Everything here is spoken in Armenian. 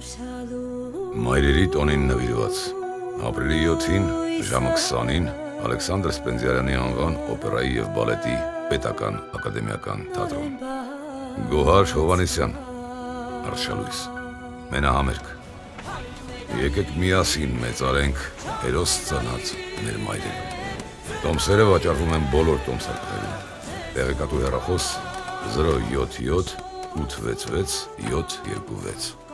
Մայրերի տոնին նվիրված. Ապրիլի 7-ին ժամը 20-ին Ալեքսանդր Սպենդիարյանի անվան օպերայի եւ բալետի պետական ակադեմիական թատրոն Գոհար Հովանեսյան Արշալույս Մենահամերգ Եկեք միասին մեծարենք հերոս ծնած մեր մայրերը Տոմսերը վաճառվում են բոլոր տոմսարկղերում Տեղեկատու հեռախոս 077 866 726